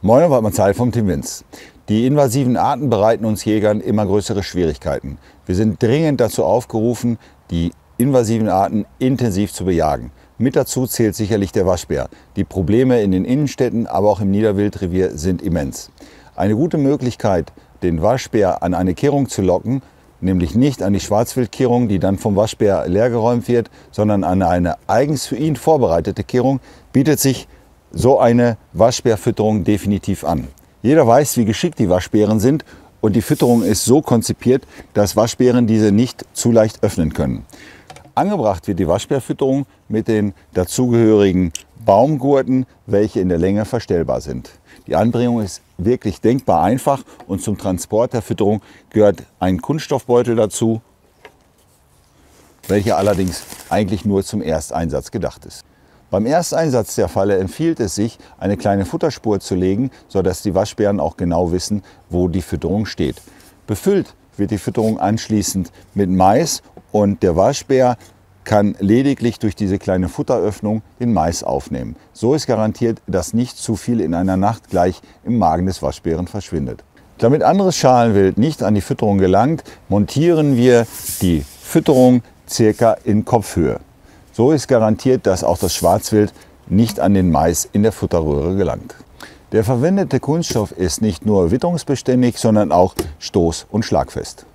Moin, Waldmann Zeil vom Team Winz. Die invasiven Arten bereiten uns Jägern immer größere Schwierigkeiten. Wir sind dringend dazu aufgerufen, die invasiven Arten intensiv zu bejagen. Mit dazu zählt sicherlich der Waschbär. Die Probleme in den Innenstädten, aber auch im Niederwildrevier sind immens. Eine gute Möglichkeit, den Waschbär an eine Kehrung zu locken, nämlich nicht an die Schwarzwildkehrung, die dann vom Waschbär leergeräumt wird, sondern an eine eigens für ihn vorbereitete Kehrung, bietet sich so eine Waschbärfütterung definitiv an. Jeder weiß, wie geschickt die Waschbären sind und die Fütterung ist so konzipiert, dass Waschbären diese nicht zu leicht öffnen können. Angebracht wird die Waschbärfütterung mit den dazugehörigen Baumgurten, welche in der Länge verstellbar sind. Die Anbringung ist wirklich denkbar einfach und zum Transport der Fütterung gehört ein Kunststoffbeutel dazu, welcher allerdings eigentlich nur zum Ersteinsatz gedacht ist. Beim Ersteinsatz der Falle empfiehlt es sich, eine kleine Futterspur zu legen, sodass die Waschbären auch genau wissen, wo die Fütterung steht. Befüllt wird die Fütterung anschließend mit Mais und der Waschbär kann lediglich durch diese kleine Futteröffnung den Mais aufnehmen. So ist garantiert, dass nicht zu viel in einer Nacht gleich im Magen des Waschbären verschwindet. Damit anderes Schalenwild nicht an die Fütterung gelangt, montieren wir die Fütterung circa in Kopfhöhe. So ist garantiert, dass auch das Schwarzwild nicht an den Mais in der Futterröhre gelangt. Der verwendete Kunststoff ist nicht nur witterungsbeständig, sondern auch stoß- und schlagfest.